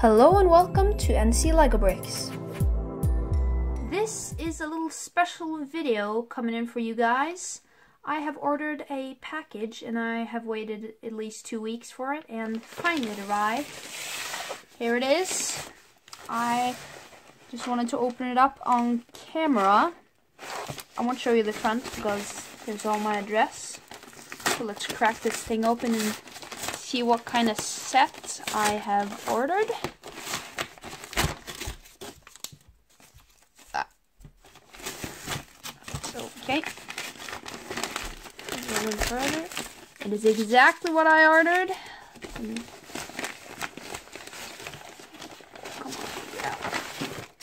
Hello and welcome to NC Lego Brix. This is a little special video coming in for you guys. I have ordered a package and I have waited at least two weeks for it and finally it arrived. Here it is. I just wanted to open it up on camera. I won't show you the front because there's all my address. So let's crack this thing open and see what kind of sets I have ordered. Ah. Okay. A further. It is exactly what I ordered.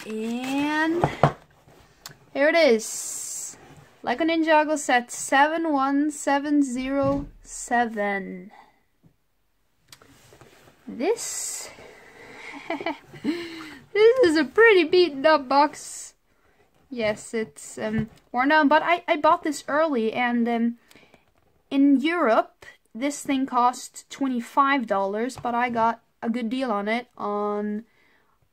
And here it is. Lego Ninjago set 71707. This this is a pretty beaten up box. Yes, it's um, worn down, but I, I bought this early and um, in Europe this thing cost $25, but I got a good deal on it on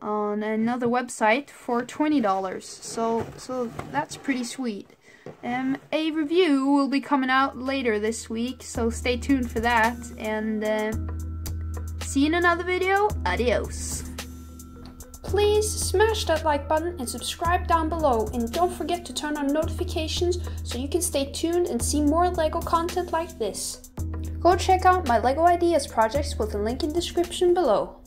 on another website for $20. So so that's pretty sweet. Um, a review will be coming out later this week, so stay tuned for that. And uh, see you in another video. Adios. Please smash that like button and subscribe down below. And don't forget to turn on notifications so you can stay tuned and see more LEGO content like this. Go check out my LEGO Ideas projects with a link in description below.